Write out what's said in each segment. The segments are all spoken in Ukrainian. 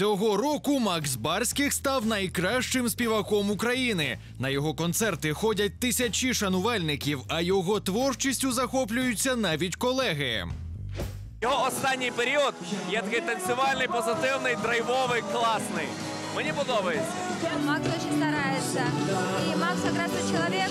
Цього року Макс Барських став найкращим співаком України. На його концерти ходять тисячі шанувальників, а його творчістю захоплюються навіть колеги. Його останній період є такий танцювальний, позитивний, драйвовий, класний. Мені подобається. Макс очень старается. И Макс как раз тот человек,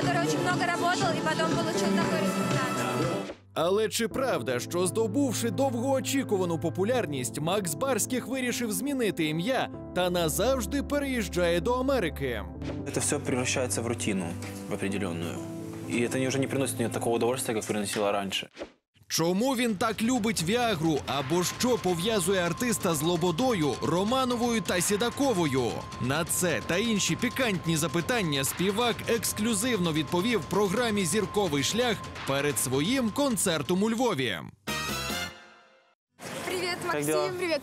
который очень много работал и потом получил результат. Але чи правда, що здобувши довгоочікувану популярність, Макс Барських вирішив змінити ім'я та назавжди переїжджає до Америки? Это все превращается в рутину, в определенную. И это уже не приносит мне такого удовольствия, как приносило раньше. Чому він так любить Віагру? Або що пов'язує артиста з Лободою, Романовою та Сідаковою? На це та інші пікантні запитання співак ексклюзивно відповів програмі Зірковий шлях перед своїм концертом у Львові. Привет, Как Максим, дела? привет.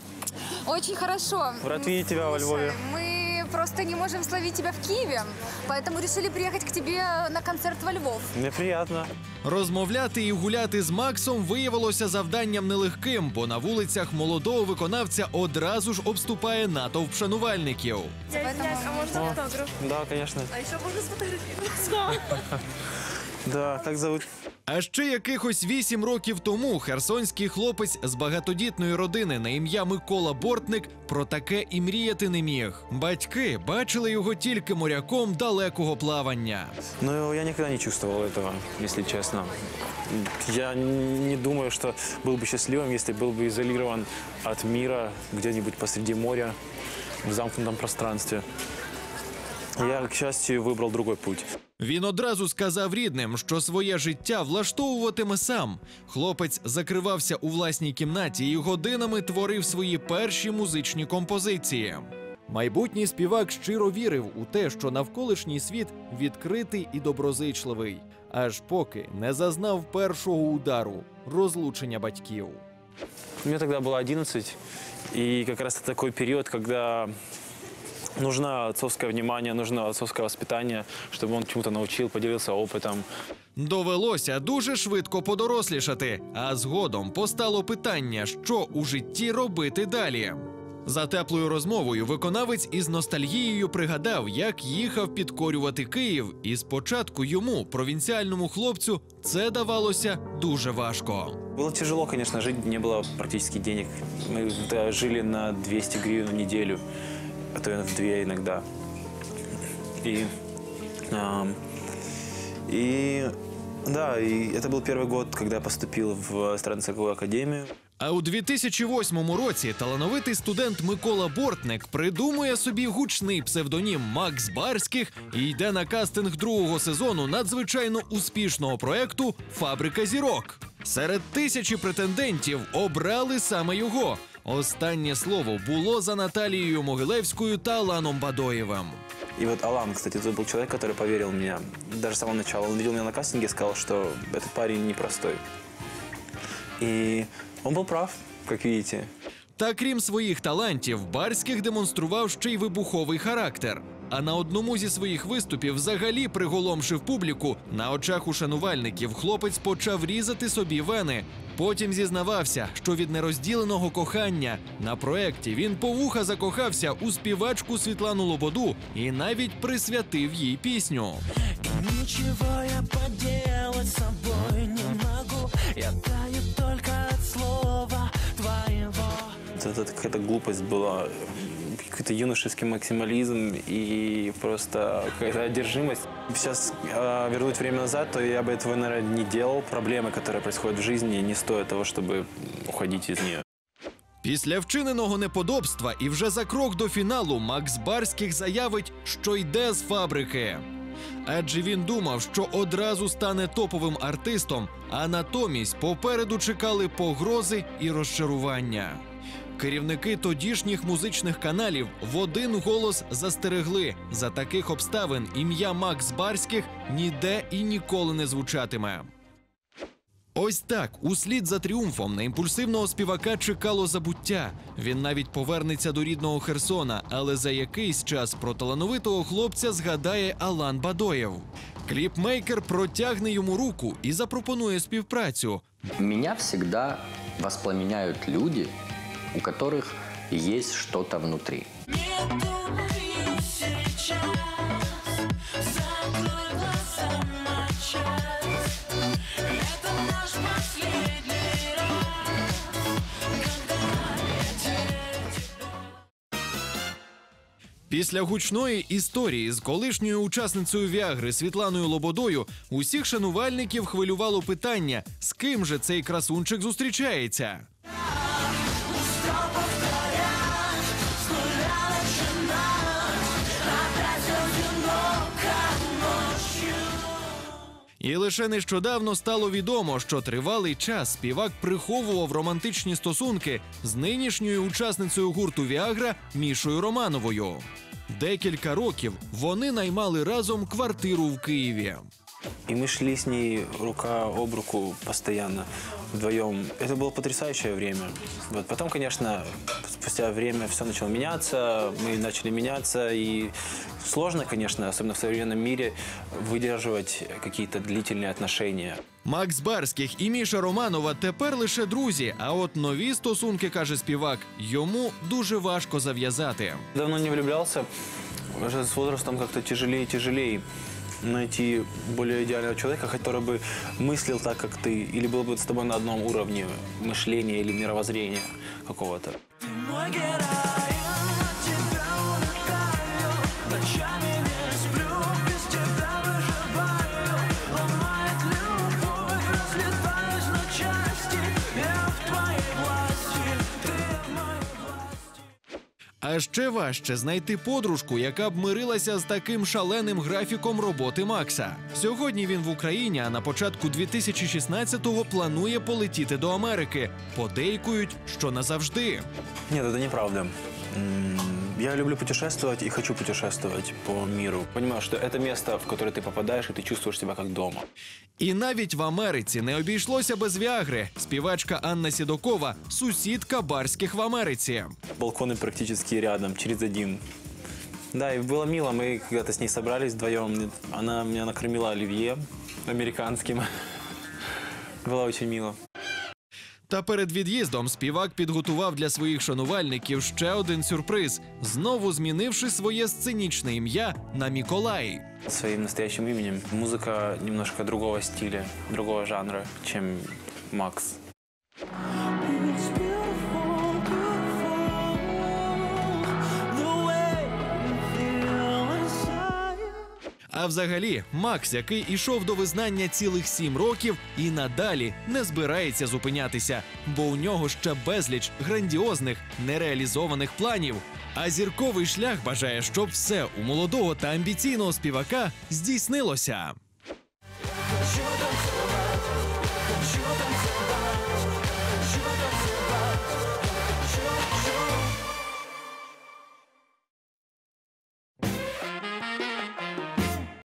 Очень хорошо. Рад видеть тебя во Львове. Мы просто не можем словить тебя в Киеве, поэтому решили приехать к тебе на концерт во Львов. Мне приятно. Розмовляти і гуляти з Максом виявилося завданням нелегким, бо на вулицях молодого виконавця одразу ж обступає натовп шанувальників. Поэтому... Да, конечно. А еще можно сфотографироваться? Да, как зовут? А ще якихось вісім років тому херсонський хлопець з багатодітної родини на ім'я Микола Бортник про таке і мріяти не міг. Батьки бачили його тільки моряком далекого плавання. Но я никогда не чувствовал этого, если честно. Я не думаю, что был бы счастливым, если был бы изолирован от мира где-нибудь посреди моря, в замкнутом пространстве. Я, к счастью, выбрал другой путь. Він одразу сказав рідним, що своє життя влаштовуватиме сам. Хлопець закривався у власній кімнаті і годинами творив свої перші музичні композиції. Майбутній співак щиро вірив у те, що навколишній світ відкритий і доброзичливий, аж поки не зазнав першого удару розлучення батьків. Мне тогда было 11, и как раз это такой период, когда нужно отцовское внимание, нужно отцовское воспитание, чтобы он чему-то научил, поделился опытом. Довелося дуже швидко подорослішати, а згодом постало питання, що у житті робити далі. За теплою розмовою виконавець із ностальгією пригадав, як їхав підкорювати Київ, і спочатку йому, провінціальному хлопцю, це давалося дуже важко. Было тяжело, конечно, жить, не было практически денег. Мы тогда жили на 200 гривен в неделю, а то и в две иногда. И, ам, и да, и это был первый год, когда я поступил в эстрадно-цирковую академию. А у 2008 році талановитий студент Микола Бортник придумує собі гучний псевдонім Макс Барських і йде на кастинг другого сезону надзвичайно успішного проекту Фабрика зірок. Серед тисячі претендентів обрали саме його. Останнє слово було за Наталією Могилевською та Аланом Бадоєвим. И вот Алан, кстати, это был человек, который поверил в меня. Даже с самого начала. Он видел меня на кастинге и сказал, что этот парень непростой. И он был прав, как видите. Та крім своїх талантів, Барських демонстрував ще й вибуховий характер. А на одному зі своїх виступів взагалі приголомшив публіку. На очах у шанувальників хлопець почав різати собі вени. Потім зізнавався, що від нерозділеного кохання на проекті він по вуха закохався у співачку Світлану Лободу і навіть присвятив їй пісню. Ничего я поделать с собой не могу Я таю только от слова Вот Это какая-то глупость была, какой-то юношеский максимализм и просто какая-то одержимость. Сейчас э, вернуть время назад, то я бы этого, наверное, не делал. Проблемы, которые происходят в жизни, не стоят того, чтобы уходить из нее. Після вчиненого неподобства і вже за крок до фіналу Макс Барських заявить, що йде з фабрики. Адже він думав, що одразу стане топовим артистом, а натомість попереду чекали погрози і розчарування. Керівники тодішніх музичних каналів в один голос застерегли за таких обставин ім'я Макс Барських ніде і ніколи не звучатиме. Ось так, услід за тріумфом на імпульсивного співака чекало забуття. Він навіть повернеться до рідного Херсона, але за якийсь час про талановитого хлопця згадає Алан Бадоєв. Кліпмейкер протягне йому руку і запропонує співпрацю. Меня всегда воспламеняют люди, у которых есть что-то внутри. Після гучної історії з колишньою учасницею Віагри Світланою Лободою усіх шанувальників хвилювало питання, з ким же цей красунчик зустрічається. І лише нещодавно стало відомо, що тривалий час співак приховував романтичні стосунки з нинішньою учасницею гурту Віагра Мішою Романовою. Декілька років вони наймали разом квартиру в Києві. И мы шли с ней рука об руку постоянно, вдвоем. Это было потрясающее время. Вот. Потом, конечно, спустя время все начало меняться, мы начали меняться, и сложно, конечно, особенно в современном мире, выдерживать какие-то длительные отношения. Макс Барських і Міша Романова тепер лише друзі. А от нові стосунки, каже співак, йому дуже важко зав'язати. Давно не влюблялся, уже с возрастом как-то тяжелее и тяжелее найти более идеального человека, который бы мыслил так, как ты, или был бы с тобой на одном уровне мышления или мировоззрения какого-то. Ты мой герой, А ще важче знайти подружку, яка б мирилася з таким шаленим графіком роботи Макса. Сьогодні він в Україні, а на початку 2016-го планує полетіти до Америки. Подейкують, що назавжди. Ні, це неправда. М, Я люблю путешествовать и хочу путешествовать по миру. Понимаю, что это место, в которое ты попадаешь, и ты чувствуешь себя как дома. І навіть в Америці не обійшлося без Віагри. Співачка Анна Сідокова сусідка барських в Америці. Балконы практически рядом, через один. Да, и было мило. Мы когда-то с ней собрались вдвоем. Она меня накормила оливье американским. Было очень мило. Та перед від'їздом співак підготував для своїх шанувальників ще один сюрприз, знову змінивши своє сценічне ім'я на Міколай. Своим настоящим именем. Музыка немножко другого стиля, другого жанра, чем Макс. А взагалі, Макс, який ішов до визнання цілих сім років, і надалі не збирається зупинятися, бо у нього ще безліч грандіозних нереалізованих планів. А зірковий шлях бажає, щоб все у молодого та амбіційного співака здійснилося.